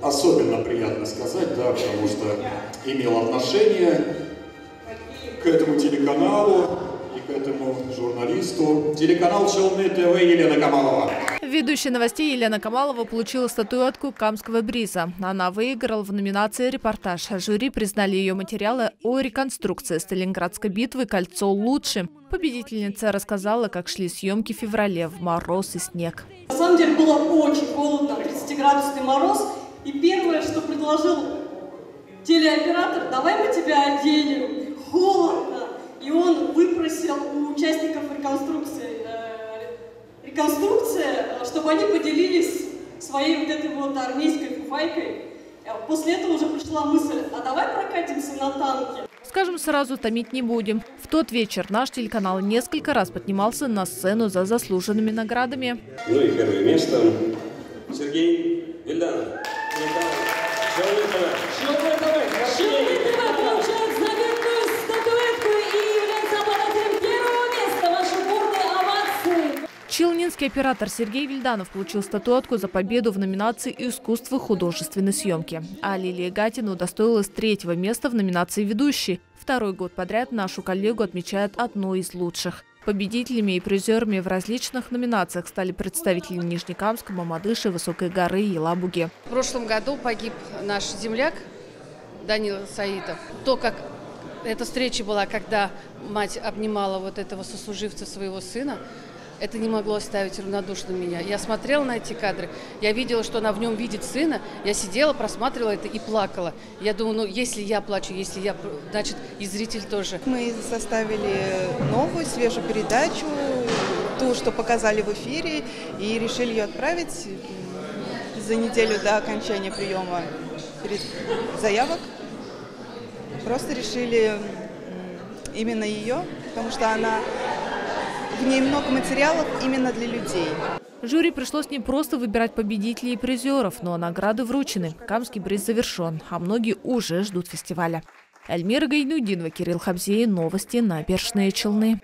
Особенно приятно сказать, да, потому что имел отношение к этому телеканалу и к этому журналисту. Телеканал «Челны ТВ» Елена Камалова. Ведущая новостей Елена Камалова получила статуэтку Камского бриза. Она выиграла в номинации «Репортаж». Жюри признали ее материалы о реконструкции Сталинградской битвы «Кольцо лучше». Победительница рассказала, как шли съемки в феврале в мороз и снег. На самом деле было очень холодно, 30-градусный мороз. И первое, что предложил телеоператор, давай мы тебя оденем, холодно. И он выпросил у участников реконструкции, э, реконструкции, чтобы они поделились своей вот этой вот армейской фуфайкой. Э, после этого уже пришла мысль, а давай прокатимся на танке. Скажем сразу, томить не будем. В тот вечер наш телеканал несколько раз поднимался на сцену за заслуженными наградами. Ну и первое место Сергей Челнинский оператор Сергей Вильданов получил статуэтку за победу в номинации «Искусство художественной съемки». А Лилия Гатина удостоилась третьего места в номинации «Ведущий». Второй год подряд нашу коллегу отмечают одной из лучших. Победителями и призерами в различных номинациях стали представители Нижнекамска, Мамадыши, Высокой горы и Елабуги. В прошлом году погиб наш земляк Данил Саитов. То, как эта встреча была, когда мать обнимала вот этого сослуживца своего сына, это не могло оставить равнодушным меня. Я смотрела на эти кадры, я видела, что она в нем видит сына, я сидела, просматривала это и плакала. Я думаю, ну если я плачу, если я, значит и зритель тоже. Мы составили новую, свежую передачу, ту, что показали в эфире, и решили ее отправить за неделю до окончания приема заявок. Просто решили именно ее, потому что она в ней много материалов именно для людей. Жюри пришлось не просто выбирать победителей и призеров, но награды вручены. Камский бриз завершен, а многие уже ждут фестиваля. Эльмира Гайнудинова, Кирилл Хабзеев. Новости на Бершные Челны.